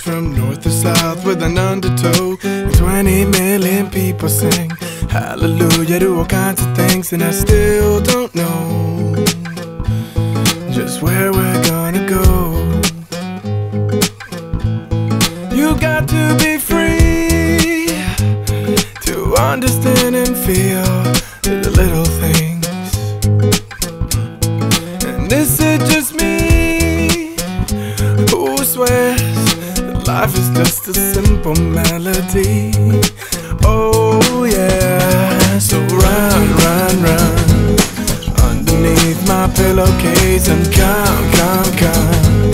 from north to south with an undertow. And 20 million people sing hallelujah to all kinds of things, and I still don't know just where we're gonna go. You got to be free to understand and feel life is just a simple melody. Oh, yeah. So run, run, run underneath my pillowcase and come, come, come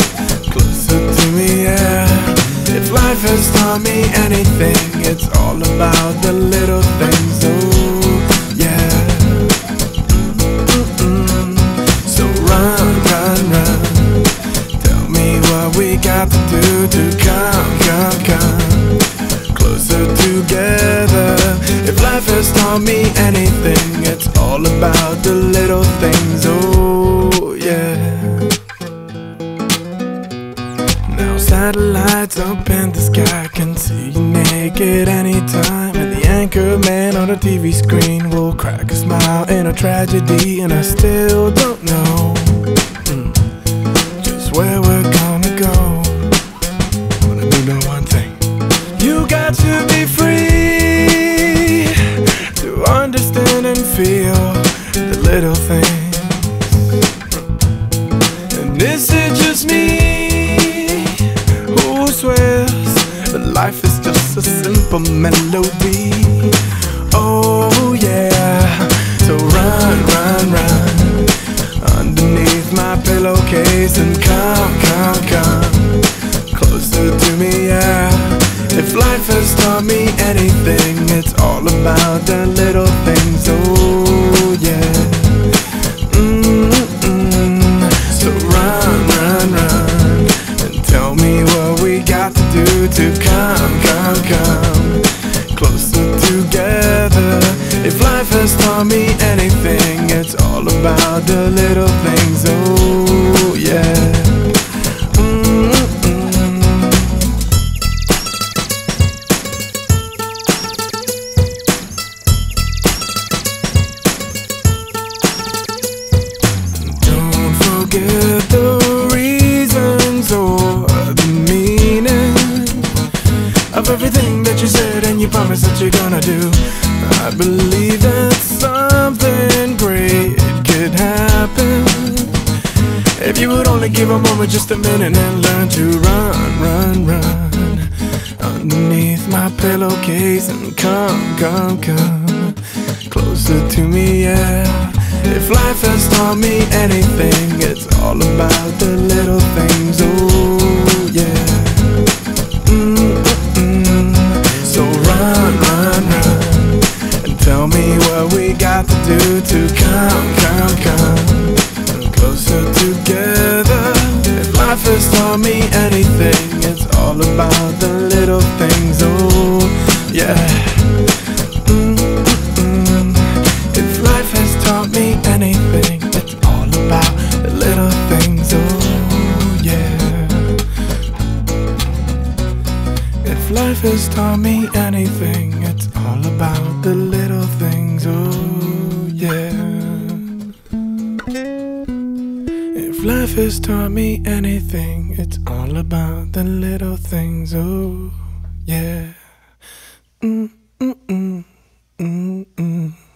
closer to me, yeah. If life has taught me anything, it's all about the little things, oh, taught me anything, it's all about the little things, oh yeah. Now satellites up in the sky can see you naked anytime. And the anchor man on the TV screen will crack a smile in a tragedy, and I still don't know mm, just where little things. And is just me who swears that life is just a simple melody. Oh, yeah. So run, run, run underneath my pillowcase and come, come, come closer to me, yeah. If life has taught me anything, it's all about the little things, oh taught me anything, it's all about the little things, oh yeah. Mm-hmm. Don't forget the reasons or the meaning of everything that you said and you promised that you're gonna do. I believe that something great could happen. If you would only give a moment, just a minute, and learn to run, run, run. Underneath my pillowcase and come, come, come. Closer to me, yeah. If life has taught me anything, it's all about the little things, the little things, oh yeah. Mm-mm-mm. If life has taught me anything, it's all about the little things, oh yeah. If life has taught me anything, it's all about the Life has taught me anything. It's all about the little things. Oh, yeah. Mm, mm, mm, mm, mm. mm.